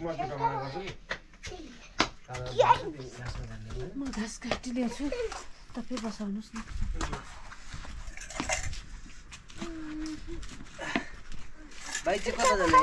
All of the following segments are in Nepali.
म घाँस काटिदिएछु तपाईँ बसाउनुहोस् न भाइ चाहिँ कता जाने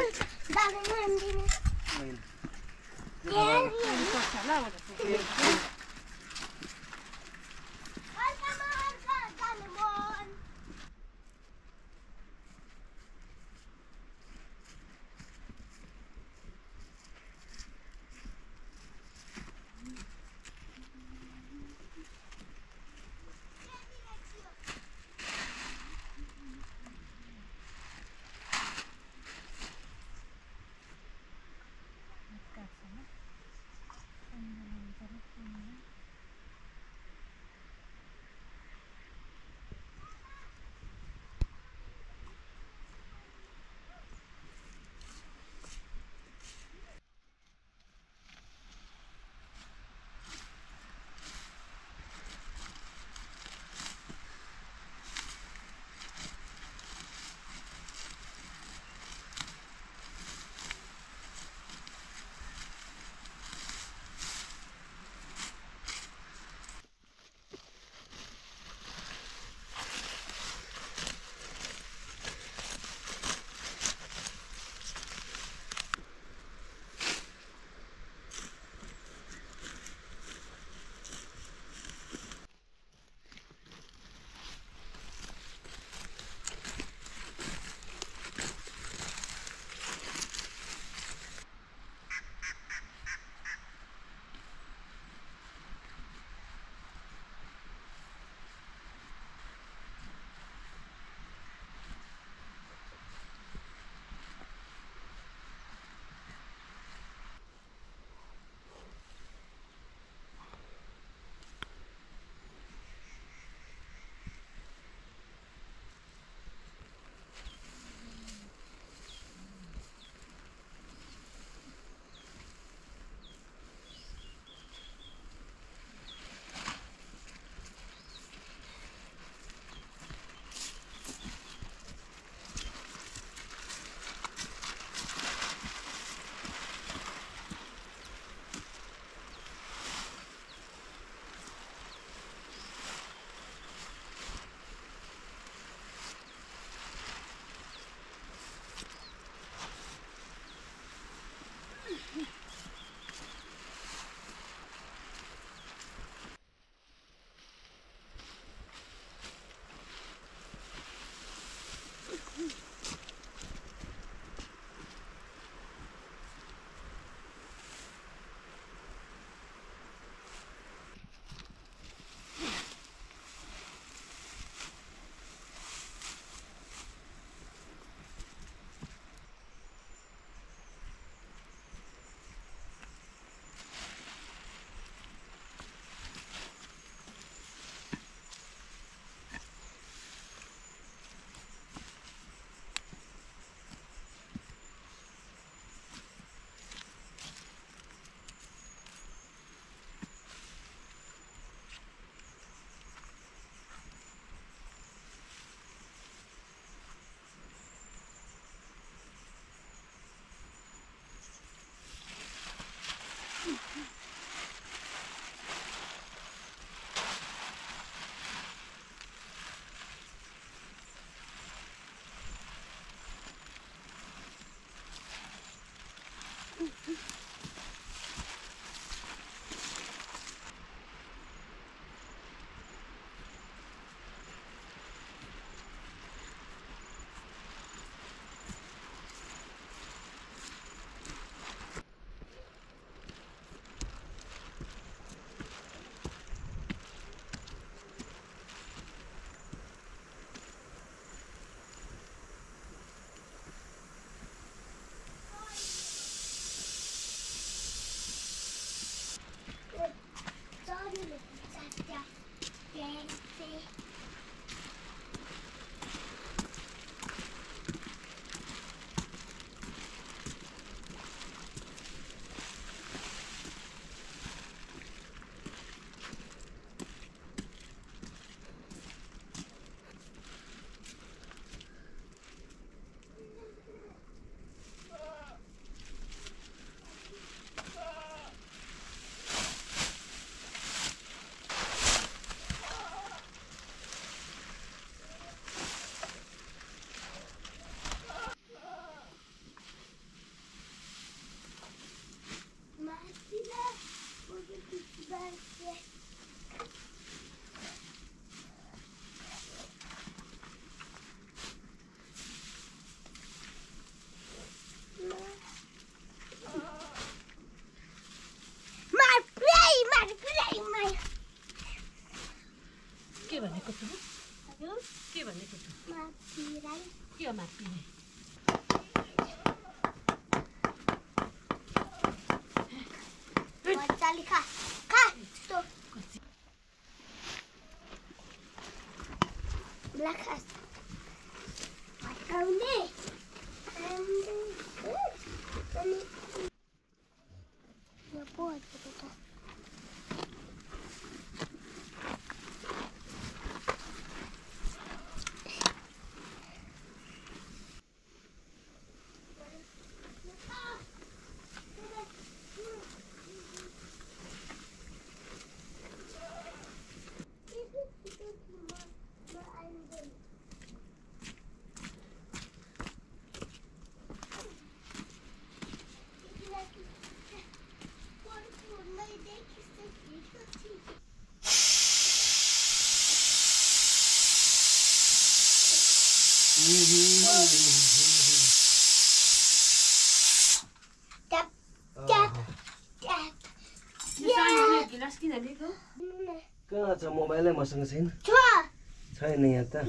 pasang sin? Cua. Saya ini yata.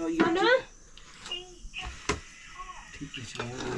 Oh, you. Ano? Thank you,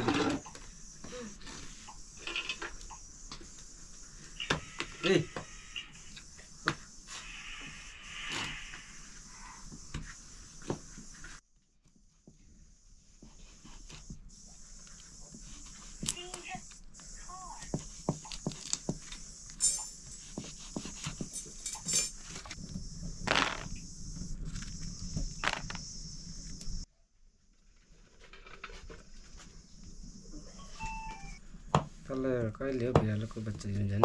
là cái liệu bia là cái vật gì dần dần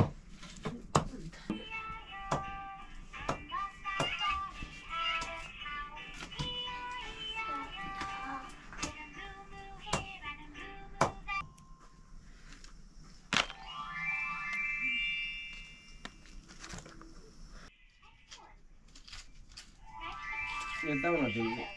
Então, não tem.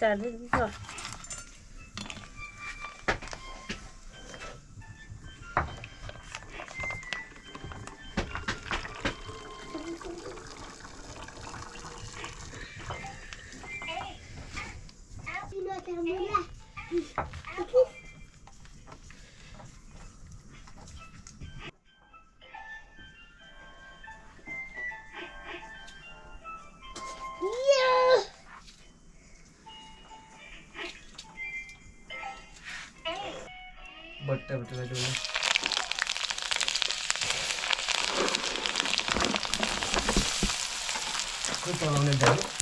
Càng. Até vou tentar jogar. Quanto é o?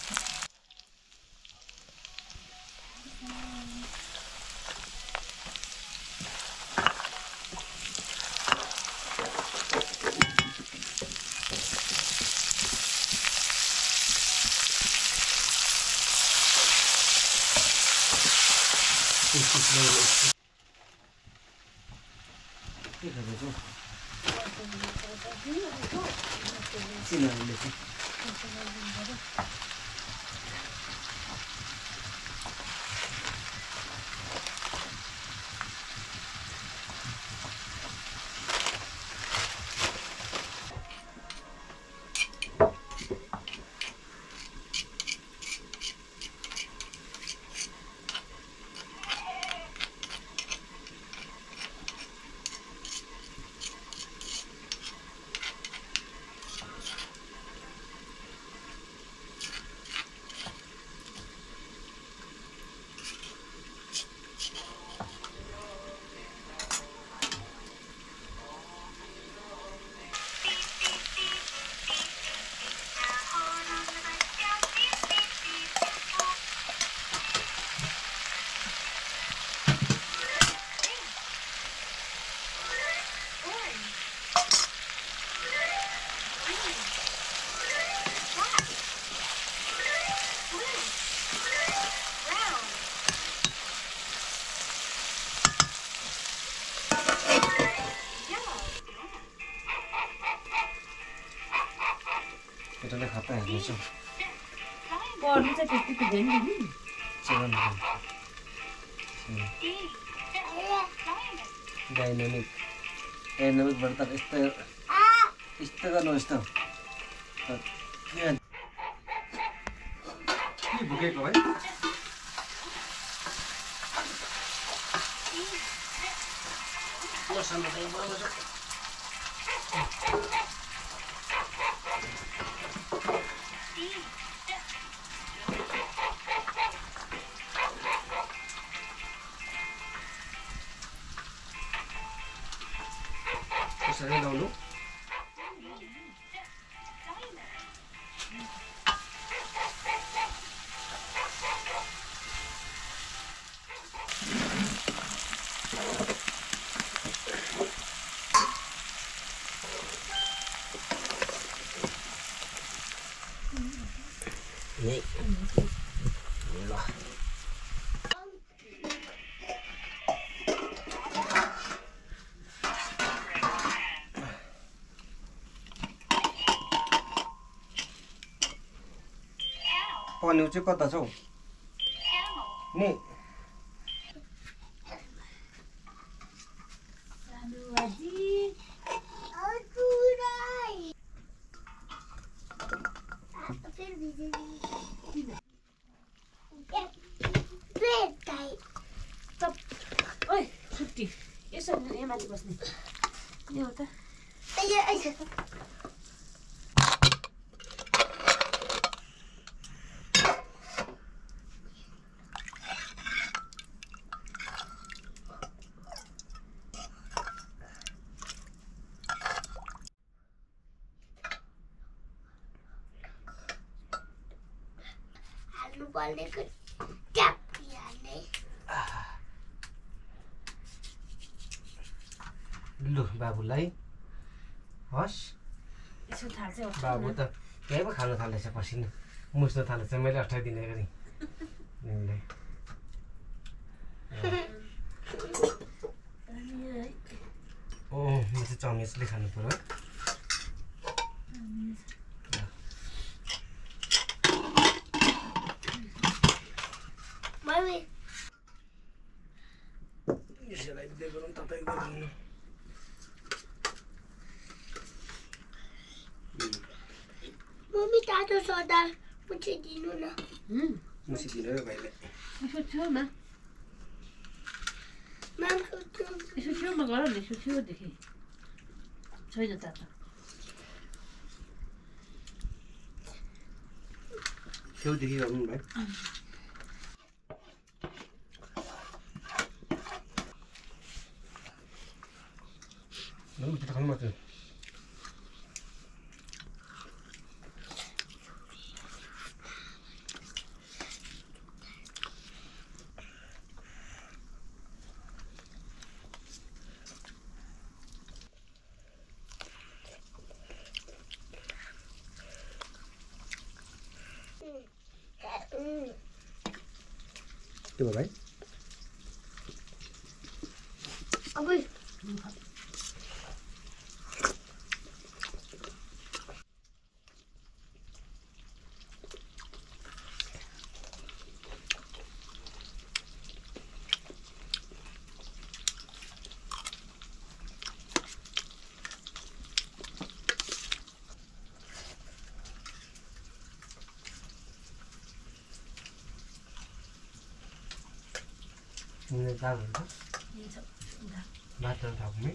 Thank you. Sí, no, no, no. केटाले खाता हेर्दैछ पढ्नु चाहिँ डाइनामिक डाइनामिकबाट त यस्तो यस्तो गर्नु यस्तो के के भुकेको 啥领导？पन्यु चाहिँ कता छौ नि तप ओइ छुट्टी यसो यहाँ माथि बस्ने लु बाबुलाई। हस्। बाबु त यहीँ पो खानु थालेछ पसिना। मुस्नु थालेछ मैले अठाइदिने गरी। ओ म चाहिँ चमेचले खानु पऱ्यो है मम्मी यसैलाई दिँदै गरौँ तपाईँ गर्नु मम्मी तातो सोडा मुझे दिनु न मुसिदिनु है भाइले यसो छेउमा यसो छेउमा गर न यसो छेउदेखि छैन त त छेउदेखि गर्नु भाइ কি বলো ভাই दाल हुन्छ। दिन्छ भात र थाप्ने